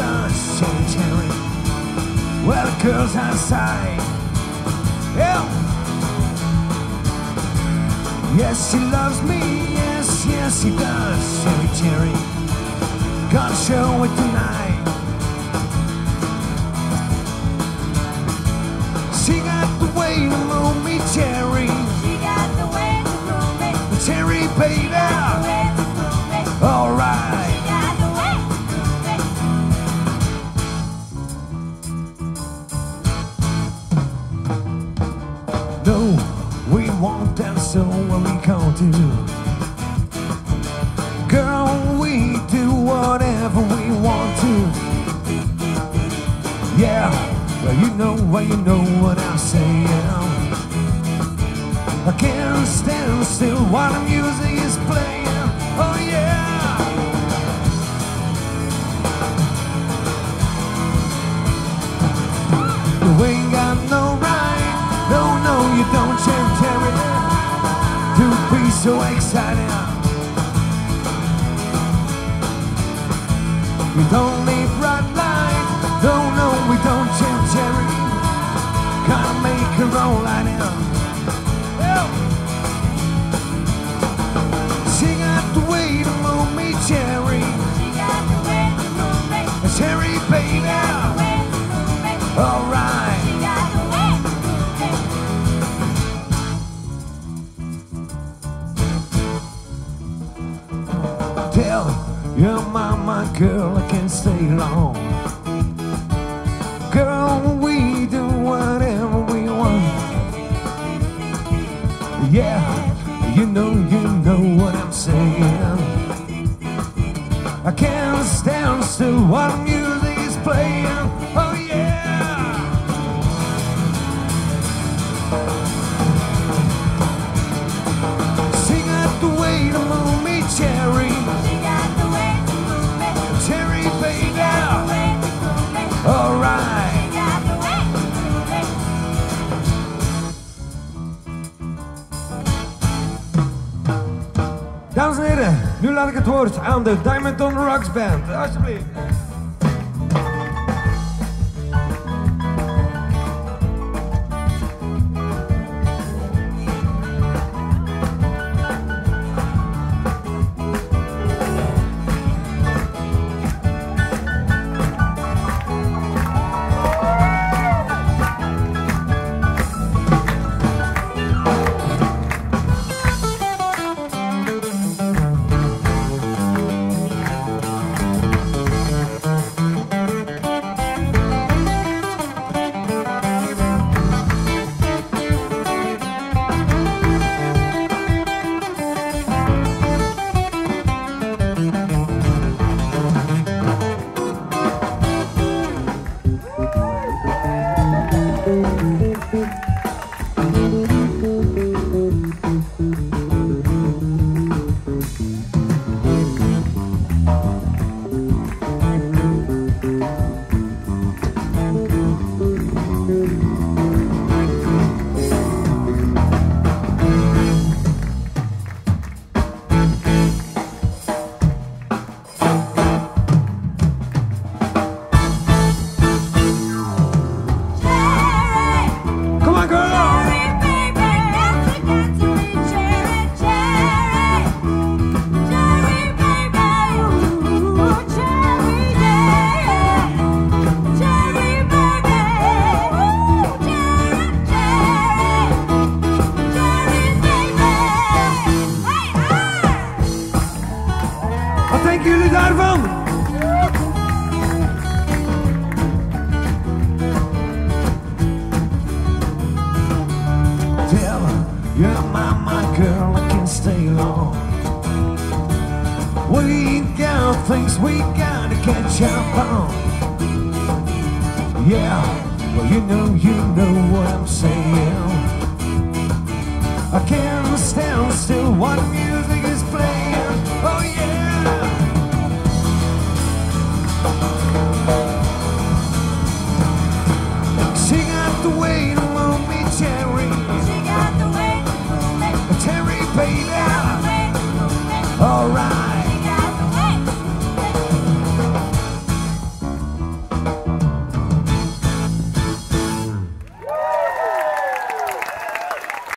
stars changing Well, the girls outside Yeah Yes, she loves me Yes, yes, she does Sherry Cherry Gonna show it tonight She got the way to move me, Cherry She got the way to move me. Cherry, baby. No, we won't dance, so what we gon' do? Girl, we do whatever we want to. Yeah, well, you know what you know what I'm saying. I can't stand still while the music is playing. Oh yeah. You ain't got no right. You don't, Cherry Cherry. To be so excited. We don't need bright light. No, no, we don't, Cherry Cherry. Gotta make her roll right Tell your mama, girl, I can't stay long. Girl, we do whatever we want. Yeah, you know, you know what I'm saying. I can't stand still while music is playing. Oh Dames en heren, nu laat ik het woord aan de Diamond on Rocks Band. Alsjeblieft. Things we gotta catch up on. Yeah, well you know, you know what I'm saying. I can't stand still the music